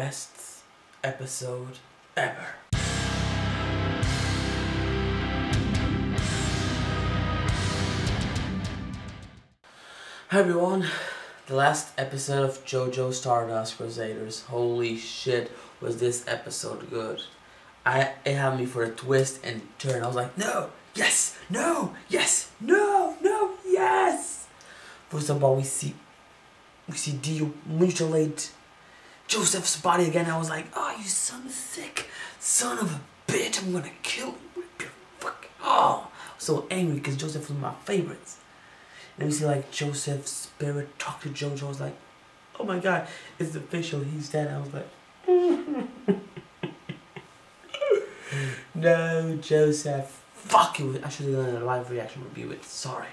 best episode ever. Hi everyone, the last episode of JoJo Stardust Crusaders. Holy shit, was this episode good. I It had me for a twist and turn. I was like, no, yes, no, yes, no, no, yes. First of all, we see, we see Dio mutilate Joseph's body again. I was like, oh, you son of a sick, son of a bitch, I'm gonna kill you. Oh, so angry because Joseph was my favorites. And we see like Joseph's spirit talk to Jojo. I was like, oh my god, it's official. He's dead. I was like, no, Joseph. Fuck you. I should have done a live reaction review. It. Sorry.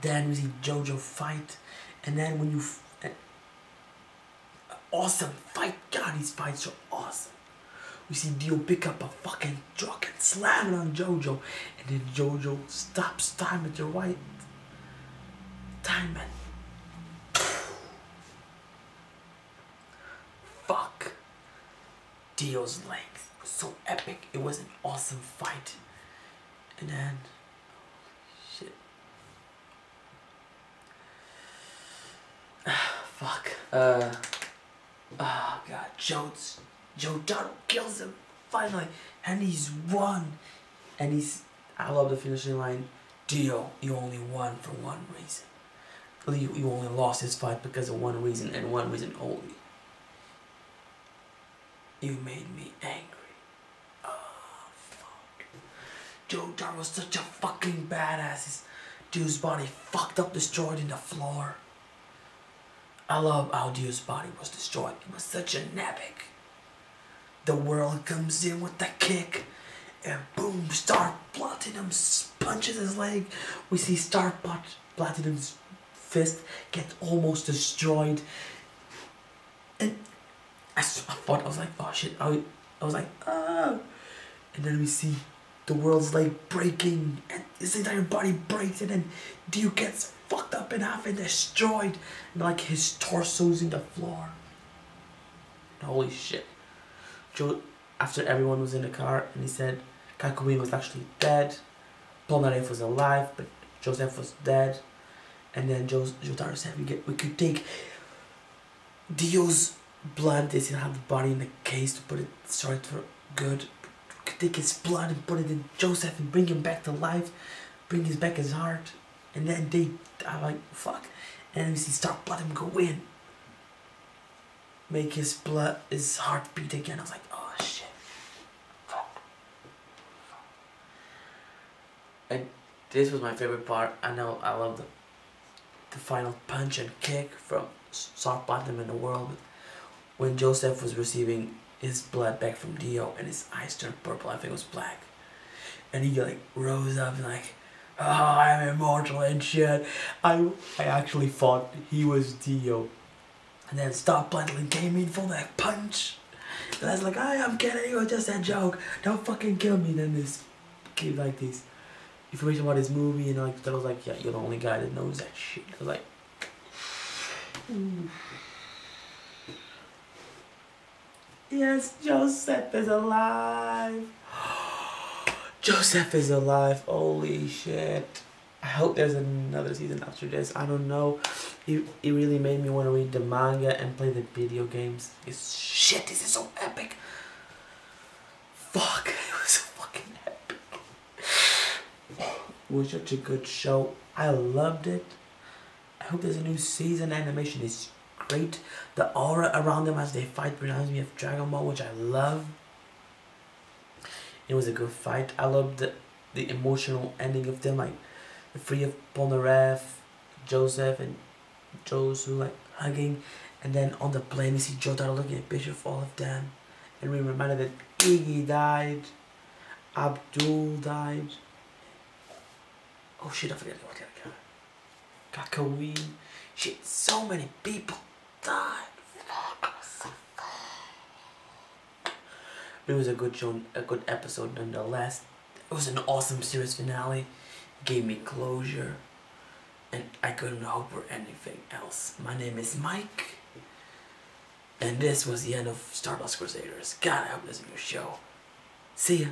Then we see Jojo fight, and then when you, awesome fight. God, these fights are awesome. We see Dio pick up a fucking truck and slam it on Jojo, and then Jojo stops time at the right time fuck. Dio's length was so epic. It was an awesome fight, and then shit. fuck. Uh. Oh god, Joe's Jotaro kills him finally, and he's won. And he's I love the finishing line. Dio, you only won for one reason. You, only lost this fight because of one reason and one reason only. You made me angry. Oh fuck. Jotaro's such a fucking badass. His dude's body fucked up, destroyed in the floor. I love how Dio's body was destroyed. It was such an epic. The world comes in with the kick, and boom, Star Platinum punches his leg. We see Star Plat- Platinum's fist get almost destroyed. And I, I thought, I was like, oh shit. I, I was like, ah. And then we see the world's leg breaking, and his entire body breaks, and then Dio gets fucked up in half and destroyed. And like his torso's in the floor. Holy shit. Joe, after everyone was in the car, and he said Kakyoin was actually dead, Paul Polnareff was alive, but Joseph was dead. And then Joe, Jotaro said we get we could take Dio's blood. They still have the body in the case to put it sorry for good. We could take his blood and put it in Joseph and bring him back to life, bring his back his heart. And then they are like fuck, and we see Star Platinum go in, make his blood his heart beat again. I was like oh shit. Fuck. And this was my favorite part. I know I love the the final punch and kick from Star Platinum in the world. When Joseph was receiving his blood back from Dio and his eyes turned purple, I think it was black. And he like rose up and like, oh, I'm immortal and shit. I I actually thought he was Dio. And then Platinum came in for that punch. And I was like, I am kidding, it was just a joke. Don't fucking kill me. Then this kid like this information about his movie and like that I was like, yeah, you're the only guy that knows that shit. I was like, yes, Joseph is alive. Joseph is alive. Holy shit. I hope there's another season after this. I don't know. It, it really made me want to read the manga and play the video games. It's shit, this is so epic. Fuck, it was so fucking epic. It was such a good show. I loved it. I hope there's a new season. Animation is great. The aura around them as they fight reminds me of Dragon Ball, which I love. It was a good fight. I loved the, the emotional ending of them, like the three of Polnareff, Joseph, and Josu like hugging, and then on the plane we see Jotaro looking at picture of all of them, and we reminded that Iggy died, Abdul died. Oh shit! I forget what the other guy. Kakyoin. Shit! So many people died. Fuck. It was a good show, a good episode nonetheless. It was an awesome series finale. Gave me closure. And I couldn't hope for anything else. My name is Mike. And this was the end of Stardust Crusaders. God, I hope this is your show. See ya.